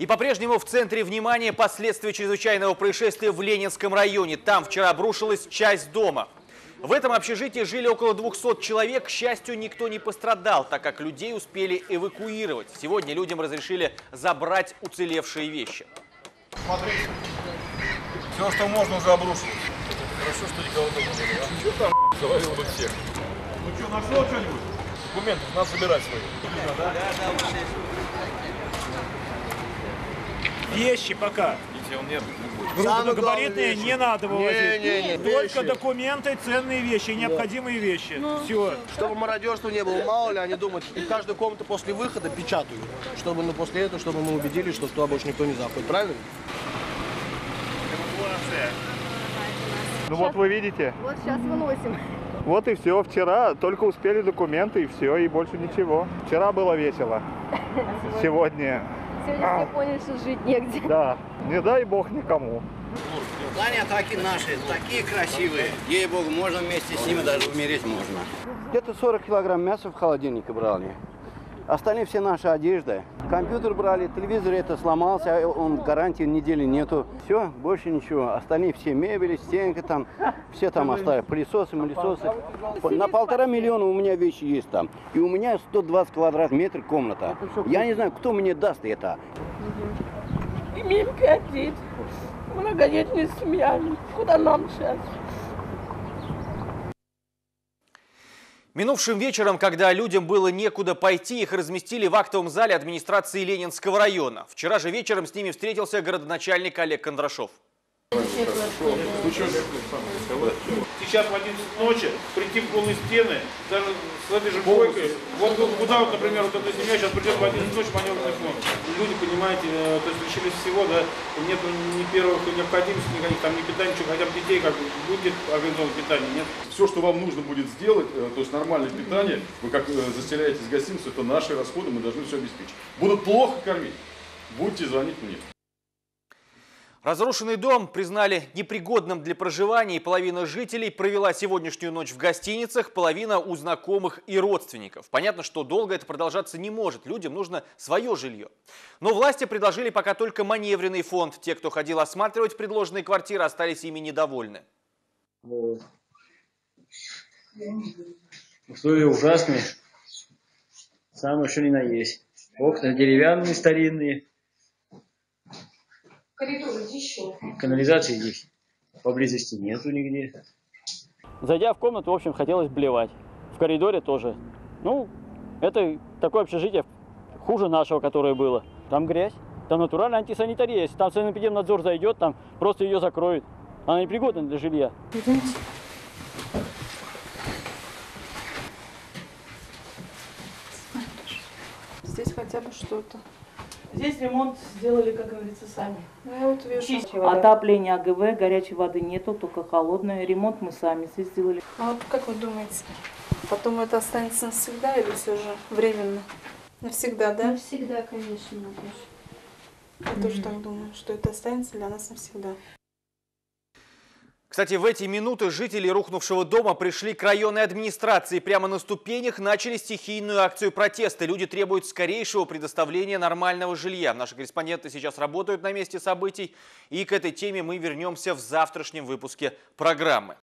И по-прежнему в центре внимания последствия чрезвычайного происшествия в Ленинском районе. Там вчера обрушилась часть дома. В этом общежитии жили около 200 человек. К счастью, никто не пострадал, так как людей успели эвакуировать. Сегодня людям разрешили забрать уцелевшие вещи. Смотрите, все, что можно, уже обрушилось. Хорошо, что никого дома не было. а? Что там завалил бы всех? Ну что, нашел что-нибудь? Документы, надо собирать свои. Вещи пока. Видите, он нет. Грубогабаритные не надо вывозить. Не, не, не, Только вещи. документы, ценные вещи, необходимые вещи. Все. Чтобы мародерства не было, мало ли они думают, и каждую комнату после выхода печатают, чтобы ну, после этого, чтобы мы убедились, что туда больше никто не заходит, правильно? Ну вот вы видите, Вот сейчас выносим. вот и все. Вчера только успели документы и все, и больше ничего. Вчера было весело. Сегодня, Сегодня все поняли, что жить негде. да, не дай бог никому. Здания такие наши, такие красивые. Ей-богу, можно вместе с ними даже умереть можно. Где-то 40 килограмм мяса в холодильнике брали. Остальные все наши одежда. Компьютер брали, телевизор это сломался, а он гарантии недели нету. Все, больше ничего. Остальные все мебели, стенка там, все там оставили. Пылесосы, пылесосы. На полтора миллиона у меня вещи есть там. И у меня 120 квадрат метров комната. Я не знаю, кто мне даст это. Имеем лет. Многодетная семья. Куда нам сейчас? Минувшим вечером, когда людям было некуда пойти, их разместили в актовом зале администрации Ленинского района. Вчера же вечером с ними встретился городоначальник Олег Кондрашов. Сейчас в 11 ночи прийти в голые стены, даже с этой же койкой. Вот куда, вот, например, вот эта семья сейчас придет в 11 ночи маневренный фонд. Люди, понимаете, э, то есть лишились всего, да, нет ни первых необходимостей, никаких там, ни питания, ничего, хотя бы детей, как будет организовано питание, нет? Все, что вам нужно будет сделать, э, то есть нормальное питание, вы как э, заселяетесь в гостиницу, это наши расходы, мы должны все обеспечить. Будут плохо кормить, будете звонить мне. Разрушенный дом признали непригодным для проживания, и половина жителей провела сегодняшнюю ночь в гостиницах, половина у знакомых и родственников. Понятно, что долго это продолжаться не может, людям нужно свое жилье. Но власти предложили пока только маневренный фонд. Те, кто ходил осматривать предложенные квартиры, остались ими недовольны. Условия ужасные. Самое что ни на есть. Окна деревянные, старинные. Канализации здесь поблизости нету нигде. Зайдя в комнату, в общем, хотелось блевать. В коридоре тоже. Ну, это такое общежитие хуже нашего, которое было. Там грязь, там натуральная антисанитария. Если там санэпидемнадзор зайдет, там просто ее закроют. Она непригодна для жилья. Здесь хотя бы что-то. Здесь ремонт сделали, как говорится, сами. Ну, я вот вижу. Отопление АГВ, горячей воды нету, только холодная. Ремонт мы сами здесь сделали. А вот как вы думаете, потом это останется навсегда или все же временно? Навсегда, да? Всегда, конечно. Я тоже так думаю, что это останется для нас навсегда. Кстати, в эти минуты жители рухнувшего дома пришли к районной администрации. Прямо на ступенях начали стихийную акцию протеста. Люди требуют скорейшего предоставления нормального жилья. Наши корреспонденты сейчас работают на месте событий. И к этой теме мы вернемся в завтрашнем выпуске программы.